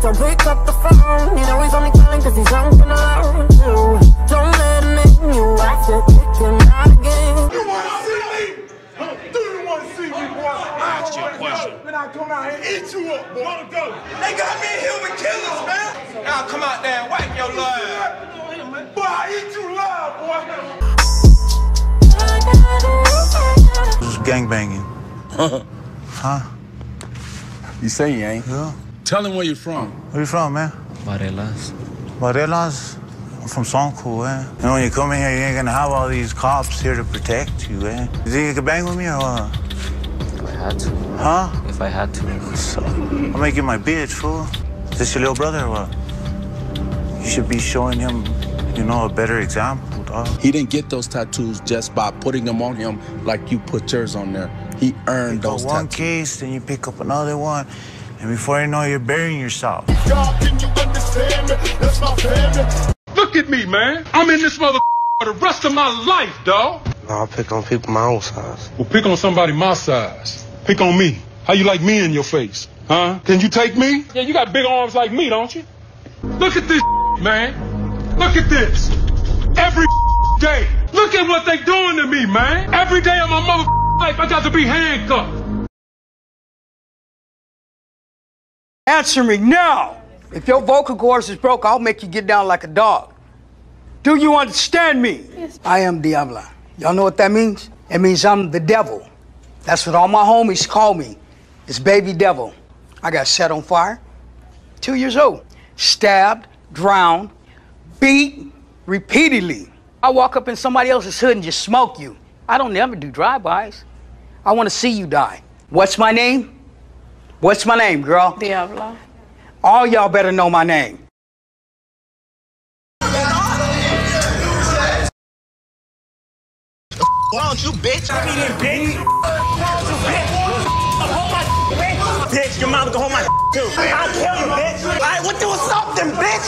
Don't pick up the phone, you know he's only calling cause he's drunk and alone. You don't let him in, you have to kick him out again. You wanna see me? Do you wanna see me, boy? I asked you a question. Then I come out here eat you up, boy. Wanna go? They got me in human killers, man. Now come out there and wipe your love. Boy, I eat you live, boy. This is gangbanging. huh? You say you ain't? Yeah. Tell him where you're from. Where you from, man? Varelas. Morelos? I'm from Sonco, eh? You know, when you come in here, you ain't gonna have all these cops here to protect you, eh? You think you could bang with me or what? If I had to. Huh? If I had to. So, I'll make you my bitch, fool. Is this your little brother or what? You should be showing him, you know, a better example, dog. He didn't get those tattoos just by putting them on him like you put yours on there. He earned Go those one tattoos. case, then you pick up another one, and before you know you're burying yourself. God, can you understand me? That's my family. Look at me, man. I'm in this mother for the rest of my life, dog. No, I pick on people my own size. Well, pick on somebody my size. Pick on me. How you like me in your face? Huh? Can you take me? Yeah, you got big arms like me, don't you? Look at this, man. Look at this. Every day. Look at what they doing to me, man. Every day of my mother life, I got to be handcuffed. Answer me now. If your vocal cords is broke, I'll make you get down like a dog. Do you understand me? Yes. I am Diabla. Y'all know what that means? It means I'm the devil. That's what all my homies call me. It's baby devil. I got set on fire. Two years old. Stabbed, drowned, beat repeatedly. I walk up in somebody else's hood and just smoke you. I don't never do drive-bys. I want to see you die. What's my name? What's my name, girl? Diablo. All y'all better know my name. Why don't you, bitch? I mean, bitch. Bitch, your mama can hold my too. I'll kill you, bitch. All right, what you was something, bitch?